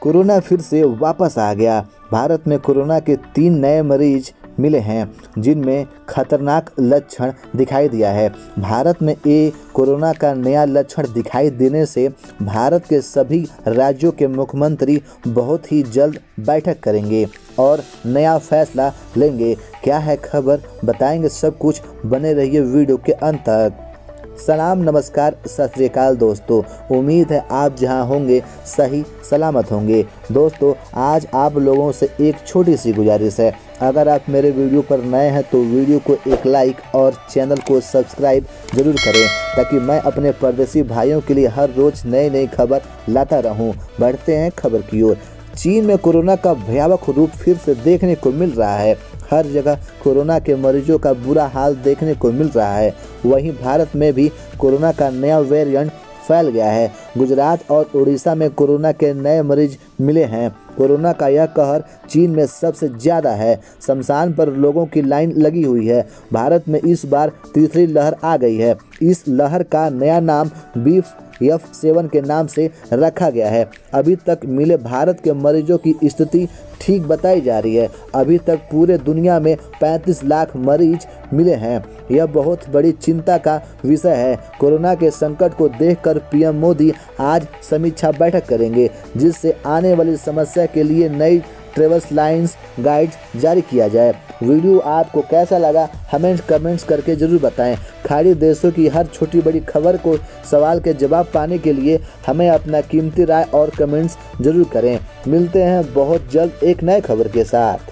Corona फिर से वापस आ गया। भारत में कोरोना के तीन नए मरीज़ मिले हैं, जिनमें खतरनाक लक्षण दिखाई दिया है। भारत में ये कोरोना का नया लक्षण दिखाई देने से भारत के सभी राज्यों के मुख्यमंत्री बहुत ही जल्द बैठक करेंगे और नया फैसला लेंगे। क्या है खबर? बताएँगे सब कुछ बने रहिए वीडियो के अंत तक। सलाम, नमस्कार, सत दोस्तों। उम्मीद है आप जहाँ होंगे, सही, सलामत होंगे। दोस्तों, आज आप लोगों से एक छोटी सी गुजारिश है। अगर आप मेरे वीडियो पर नए हैं तो वीडियो को एक लाइक और चैनल को सब्सक्राइब ज़रूर करें, ताकि मैं अपने परदेसी भाइयों के लिए हर रोज़ नई नई खबर लाता रहूँ। बढ़ते हैं खबर की ओर। चीन में कोरोना का भयावह रूप फिर से देखने को मिल रहा है। हर जगह कोरोना के मरीजों का बुरा हाल देखने को मिल रहा है। वहीं भारत में भी कोरोना का नया वेरिएंट फैल गया है। गुजरात और उड़ीसा में कोरोना के नए मरीज़ मिले हैं। कोरोना का यह कहर चीन में सबसे ज़्यादा है। शमशान पर लोगों की लाइन लगी हुई है। भारत में इस बार तीसरी लहर आ गई है। इस लहर का नया नाम बीफ एफ़ सेवन के नाम से रखा गया है। अभी तक मिले भारत के मरीजों की स्थिति ठीक बताई जा रही है। अभी तक पूरे दुनिया में 35 लाख मरीज़ मिले हैं। यह बहुत बड़ी चिंता का विषय है। कोरोना के संकट को देखकर पीएम मोदी आज समीक्षा बैठक करेंगे, जिससे आने वाली समस्या के लिए नई ट्रेवल्स लाइन्स गाइड जारी किया जाए। वीडियो आपको कैसा लगा, हमें कमेंट्स करके ज़रूर बताएँ। खाड़ी देशों की हर छोटी बड़ी खबर को सवाल के जवाब पाने के लिए हमें अपना कीमती राय और कमेंट्स ज़रूर करें। मिलते हैं बहुत जल्द एक नए खबर के साथ।